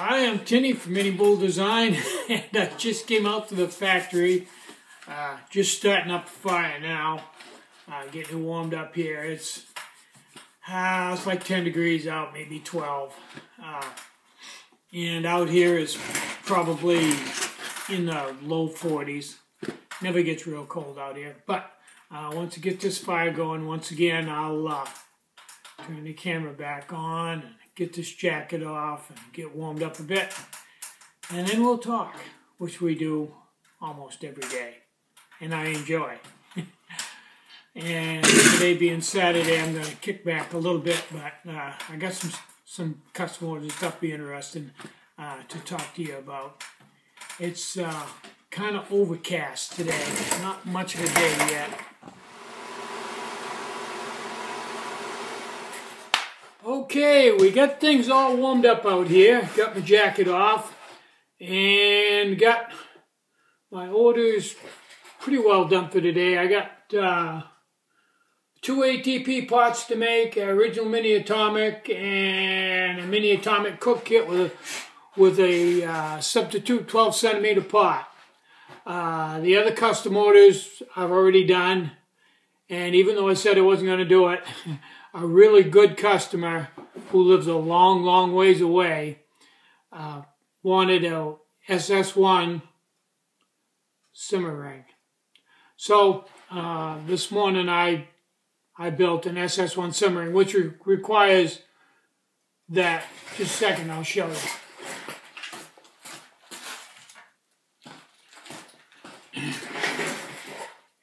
I am Tinny from Mini Bull Design, and I just came out to the factory. Uh, just starting up the fire now, uh, getting warmed up here. It's uh, it's like 10 degrees out, maybe 12. Uh, and out here is probably in the low 40s. Never gets real cold out here. But uh, once I get this fire going, once again, I'll uh, turn the camera back on get this jacket off and get warmed up a bit. And then we'll talk, which we do almost every day. And I enjoy. and today being Saturday, I'm going to kick back a little bit, but uh, I got some some customer orders stuff be interesting uh, to talk to you about. It's uh, kind of overcast today. Not much of a day yet. Okay, we got things all warmed up out here. Got my jacket off and got my orders pretty well done for today. I got uh, two ATP pots to make, an original mini atomic and a mini atomic cook kit with a, with a uh, substitute 12 centimeter pot. Uh, the other custom orders I've already done, and even though I said I wasn't going to do it, a really good customer who lives a long, long ways away uh, wanted a SS1 simmer ring. So uh, this morning I I built an SS1 simmer ring, which re requires that. Just a second, I'll show you.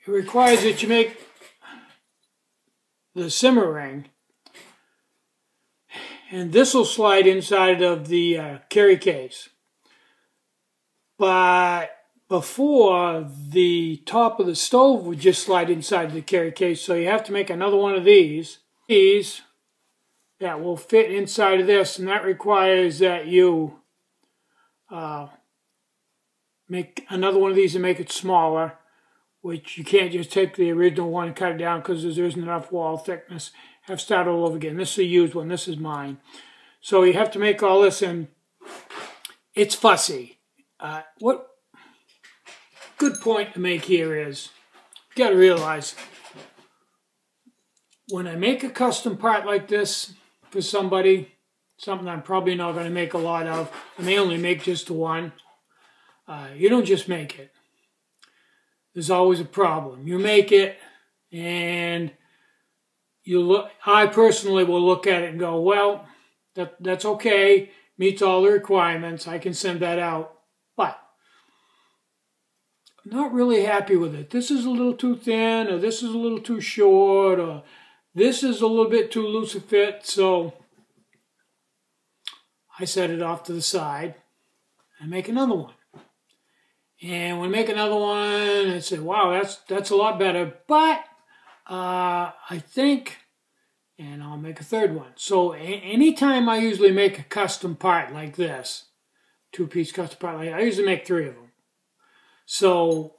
It requires that you make the simmer ring. And this will slide inside of the uh, carry case. But before, the top of the stove would just slide inside the carry case. So you have to make another one of these. These that will fit inside of this. And that requires that you uh, make another one of these and make it smaller which you can't just take the original one and cut it down because there isn't enough wall thickness. Have to start all over again. This is a used one. This is mine. So you have to make all this and it's fussy. Uh, what good point to make here is you got to realize when I make a custom part like this for somebody, something I'm probably not going to make a lot of, I may only make just one, uh, you don't just make it there's always a problem. You make it and you look I personally will look at it and go, well, that that's okay, meets all the requirements, I can send that out. But I'm not really happy with it. This is a little too thin, or this is a little too short, or this is a little bit too loose a fit, so I set it off to the side and make another one. And we make another one and say, wow, that's that's a lot better. But uh, I think, and I'll make a third one. So anytime I usually make a custom part like this, two-piece custom part, like I usually make three of them. So,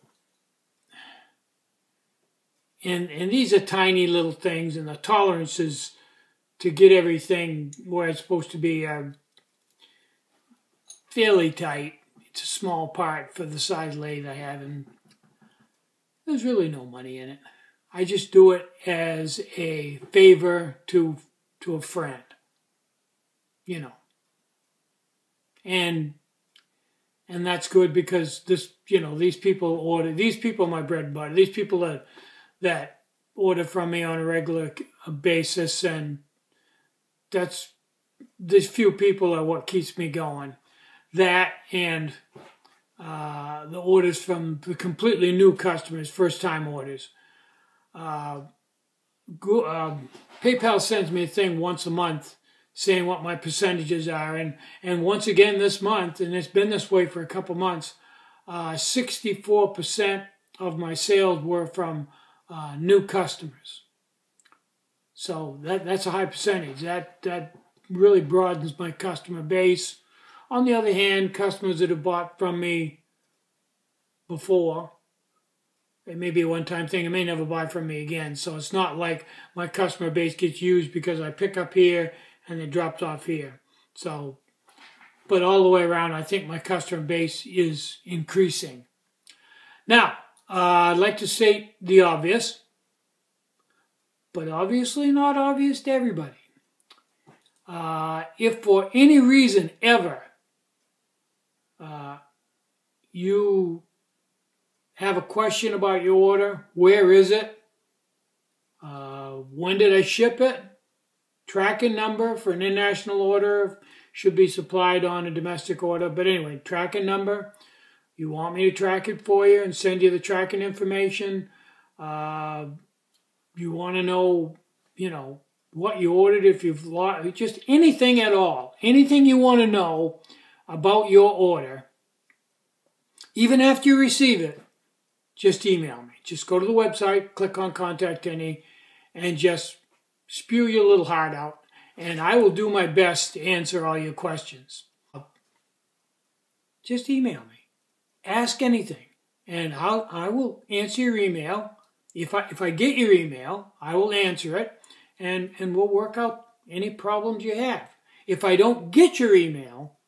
and and these are tiny little things, and the tolerances to get everything where it's supposed to be are fairly tight small part for the size lathe I have, and there's really no money in it. I just do it as a favor to to a friend, you know. And and that's good because this, you know, these people order. These people my bread and butter. These people that that order from me on a regular basis, and that's these few people are what keeps me going that and uh, the orders from the completely new customers, first time orders. Uh, go, um, PayPal sends me a thing once a month saying what my percentages are. And, and once again this month, and it's been this way for a couple months, uh, 64% of my sales were from uh, new customers. So that, that's a high percentage. That, that really broadens my customer base. On the other hand, customers that have bought from me before, it may be a one-time thing, it may never buy from me again. So it's not like my customer base gets used because I pick up here and it drops off here. So but all the way around, I think my customer base is increasing. Now, uh, I'd like to state the obvious, but obviously not obvious to everybody. Uh, if for any reason ever you have a question about your order, where is it? Uh, when did I ship it? Tracking number for an international order should be supplied on a domestic order. But anyway, tracking number. You want me to track it for you and send you the tracking information. Uh, you want to know, you know, what you ordered, if you've lost, just anything at all. Anything you want to know about your order, even after you receive it, just email me. Just go to the website, click on Contact Any, and just spew your little heart out and I will do my best to answer all your questions. Just email me. Ask anything, and I'll, I will answer your email. If I, if I get your email, I will answer it, and, and we'll work out any problems you have. If I don't get your email,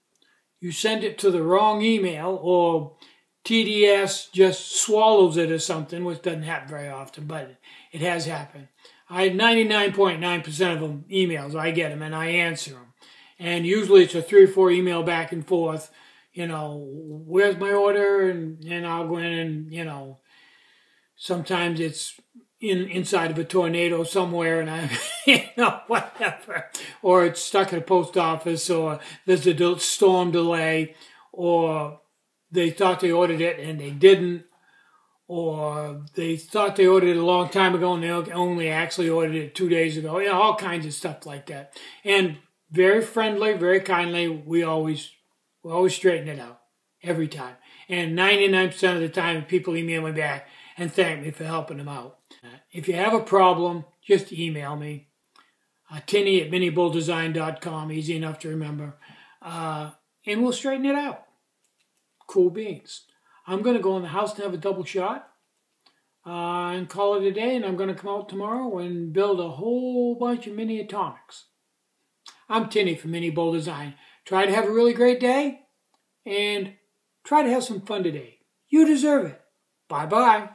you send it to the wrong email, or TDS just swallows it or something, which doesn't happen very often, but it has happened. I 99.9% of them emails, I get them and I answer them. And usually it's a three or four email back and forth, you know, where's my order? And, and I'll go in and, you know, sometimes it's in inside of a tornado somewhere and I, you know, whatever. Or it's stuck at a post office or there's a storm delay or they thought they ordered it and they didn't or they thought they ordered it a long time ago and they only actually ordered it two days ago. You know, all kinds of stuff like that. And very friendly, very kindly, we always we always straighten it out every time. And 99% of the time, people email me back and thank me for helping them out. If you have a problem, just email me. Uh, Tinny at minibulldesign.com, easy enough to remember. Uh, and we'll straighten it out. Cool beans. I'm going to go in the house and have a double shot uh, and call it a day. And I'm going to come out tomorrow and build a whole bunch of mini atomics. I'm Tinny from Mini Bull Design. Try to have a really great day and try to have some fun today. You deserve it. Bye bye.